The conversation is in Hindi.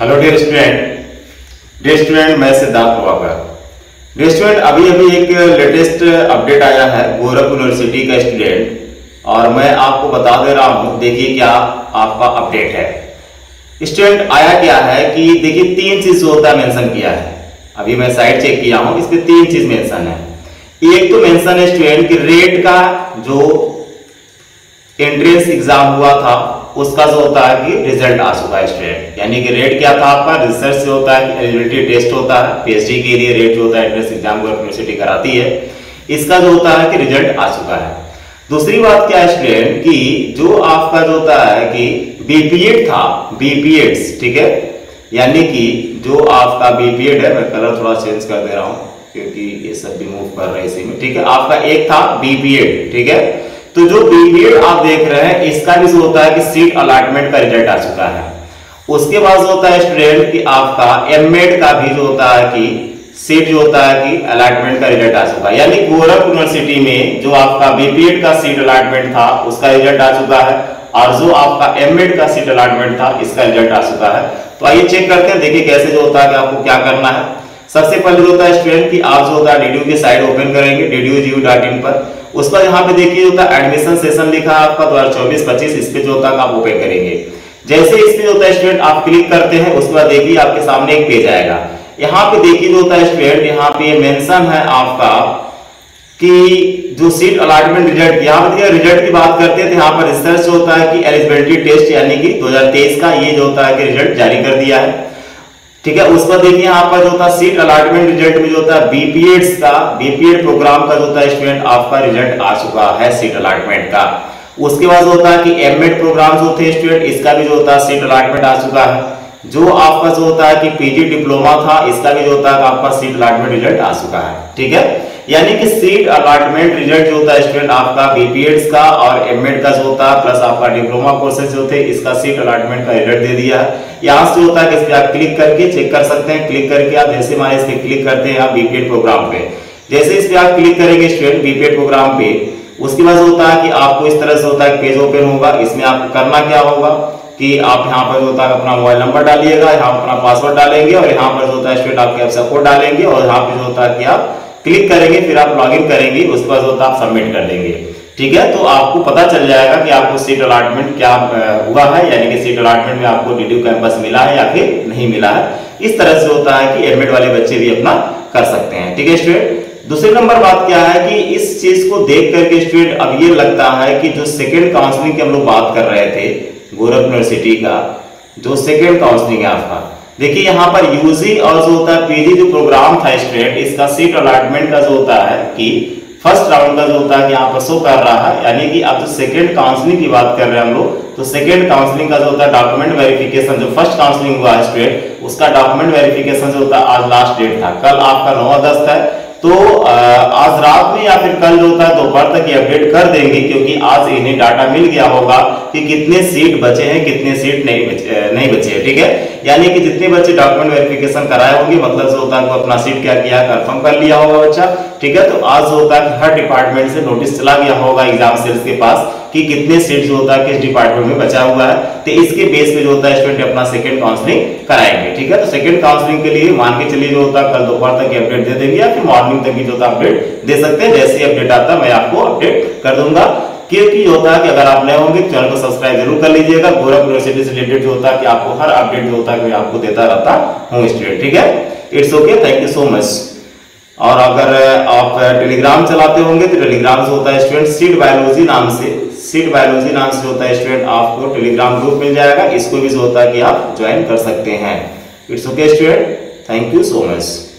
Hello dear student dear student मैं सिद्धार्थ प्रभाकर डियर स्टूडेंट अभी अभी एक लेटेस्ट अपडेट आया है गोरखपुर यूनिवर्सिटी का स्टूडेंट और मैं आपको बता दे रहा हूँ, देखिए क्या आपका अपडेट है। स्टूडेंट आया क्या है कि देखिए तीन चीज़ होता मेंशन किया है। अभी मैं साइड चेक किया हूँ इसमें तीन चीज़ मेंशन है। एक तो मेंशन है स्टूडेंट कि रेट का जो एंट्रेंस एग्ज़ाम हुआ था उसका जो होता है कि रिज़ल्ट आ चुका है स्टूडेंट यानी कि रेट क्या था आपका? रिसर्च से होता है एलिजिबिलिटी टेस्ट होता है। पीएचडी के लिए रेट जो होता है एंट्रेंस एग्ज़ाम यूनिवर्सिटी कराती है। इसका जो होता है कि रिज़ल्ट आ चुका है। दूसरी बात क्या है स्टूडेंट कि जो आपका जो होता है कि बीपीएड था बीपीएड ठीक है? यानी कि जो आपका बीपीएड है, मैं कलर थोड़ा चेंज कर दे रहा हूँ, क्योंकि ये सब भी मूव कर रहे हैं इसी में, ठीक है? आपका एक था बीपीएड ठीक है? तो जो बीपीएड आप देख रहे हैं, इसका भी होता है कि सीट अलॉटमेंट का रिज़ल्ट आ चुका है। उसके बाद जो होता है स्टूडेंट कि आपका एमएड का भी जो होता है कि सीट जो होता है कि अलॉटमेंट का रिज़ल्ट आ चुका है। यानी गोरखपुर यूनिवर्सिटी में जो आपका बीपीएड का सीट अलॉटमेंट था, उसका रिज़ल्ट आ चुका है। और जो आपका एमएड का सीट अलॉटमेंट था, इसका रिज़ल्ट आ चुका है। तो आइए चेक करते हैं, देखिए कैसे जो होता है कि आपको क्या करना है। सबसे पहले जो होता है स्टूडेंट की आप जो होता है डीडीयू की साइट ओपन करेंगे डीडीयू डॉट इन पर यहाँ पे देखिए होता है एडमिशन सेशन लिखा है आपका दो हज़ार चौबीस पच्चीस इस पे जो होता है आप ओपन करेंगे। जैसे इस पे होता है स्टूडेंट आप क्लिक करते हैं, उसके बाद देखिए आपके सामने एक पेज आएगा। यहाँ पे देखिए जो होता है स्टूडेंट यहाँ पे मेंशन है आपका कि जो सीट अलॉटमेंट रिज़ल्ट यहाँ पर रिज़ल्ट की बात करते हैं तो यहाँ पर रिसर्च होता है कि एलिजिबिलिटी टेस्ट यानी कि 2023 का ये जो होता है कि रिज़ल्ट जारी कर दिया है। ठीक है, उस पर देखिए आपका जो होता है सीट अलॉटमेंट रिज़ल्ट में जो होता है बीपीएड का बीपीएड प्रोग्राम का जो होता है स्टूडेंट आपका रिज़ल्ट आ चुका है सीट अलॉटमेंट का। उसके बाद होता है कि एमएड प्रोग्राम जो थे स्टूडेंट इसका भी जो होता है सीट अलॉटमेंट आ चुका है। जो आपका जो होता है कि पीजी डिप्लोमा था, इसका भी जो होता है आपका सीट अलॉटमेंट रिज़ल्ट आ चुका है। ठीक है? यानी कि सीट अलॉटमेंट रिज़ल्ट जो होता है स्टूडेंट आपका बीपीएड्स का और एमएड का जो होता है प्लस आपका डिप्लोमा कोर्सेज जो थे, इसका सीट अलॉटमेंट का रिज़ल्ट दे दिया। है यहाँ से होता है कि आप क्लिक करके चेक कर सकते हैं। क्लिक करके आप जैसे हमारे इस पे क्लिक करते हैं आप बीपीएड प्रोग्राम पे। जैसे इस पे आप क्लिक करेंगे स्टूडेंट बीपीएड प्रोग्राम पे, उसके बाद होता है कि आपको इस तरह से होता है पेज ओपन होगा। इसमें आपको करना क्या होगा कि आप यहाँ पर जो होता है अपना मोबाइल नंबर डालिएगा, यहाँ अपना पासवर्ड डालेंगे और यहाँ पर जो होता है स्टूडेंट आप कैप्चा कोड डालेंगे और यहाँ पे जो होता है कि आप क्लिक करेंगे, फिर आप लॉगिन करेंगे, उसके बाद होता आप सबमिट कर देंगे ठीक है? तो आपको पता चल जाएगा कि आपको सीट अलॉटमेंट क्या हुआ है, यानी कि सीट अलॉटमेंट में आपको डीडीयू कैंपस मिला है या फिर नहीं मिला है। इस तरह से होता है कि एडमिट वाले बच्चे भी अपना कर सकते हैं। ठीक है स्टूडेंट दूसरे नंबर बात क्या है कि इस चीज़ को देख करके स्टूडेंट अब ये लगता है कि जो सेकेंड काउंसलिंग की हम लोग बात कर रहे थे गोरख यूनिवर्सिटी का, जो सेकेंड काउंसलिंग है आपका देखिए, यहाँ पर यूजी और जो होता है पीजी जो प्रोग्राम था स्टूडेंट इसका सीट अलॉटमेंट का जो होता है कि फ़र्स्ट राउंड का जो होता है कि यहाँ पर शो कर रहा है। यानी कि अब जो सेकेंड काउंसलिंग की बात कर रहे हैं हम लोग तो सेकेंड काउंसलिंग का जो होता है डॉक्यूमेंट वेरिफिकेशन जो फ़र्स्ट काउंसलिंग हुआ है स्टूडेंट उसका डॉक्यूमेंट वेरिफिकेशन जो होता है आज लास्ट डेट था। कल आपका नौ अगस्त है तो आज रात में या फिर कल होता है दोपहर तक ये अपडेट कर देंगे, क्योंकि आज इन्हें डाटा मिल गया होगा कि कितने सीट बचे हैं, कितने सीट नहीं बचे नहीं बचे हैं, ठीक है? यानी कि जितने बच्चे डॉक्यूमेंट वेरिफिकेशन कराए होंगे मतलब जो होता है अपना सीट क्या किया कंफर्म कर लिया होगा बच्चा, ठीक है? तो आज होता है हर डिपार्टमेंट से नोटिस चला गया होगा एग्ज़ाम सेल्स के पास। कि कितने सीट जो होता है, किस डिपार्टमेंट में बचा हुआ है तो इसके बेस पे जो होता है स्टूडेंट अपना सेकंड काउंसलिंग कराएँगे, ठीक है? तो सेकंड काउंसलिंग के लिए मान के चलिए जो होता है, कल दोपहर तक अपडेट दे देंगे या फिर मॉर्निंग तक जो होता अपडेट दे सकते हैं। जैसे अपडेट आता मैं आपको अपडेट कर दूँगा। क्योंकि होता है कि अगर आप नए होंगे चैनल को सब्सक्राइब ज़रूर कर लीजिएगा। गोरखपुर यूनिवर्सिटी से रिलेटेड जो होता है, कि आपको हर अपडेट जो होता है मैं आपको देता रहता हूँ स्टूडेंट ठीक है? It's okay thank you so much और अगर आप टेलीग्राम चलाते होंगे तो टेलीग्राम से होता है स्टूडेंट सीड बायोलॉजी नाम से। सीड बायोलॉजी नाम से होता है स्टूडेंट आपको टेलीग्राम ग्रुप मिल जाएगा, इसको भी जो होता है कि आप ज्वाइन कर सकते हैं। It's okay student thank you so much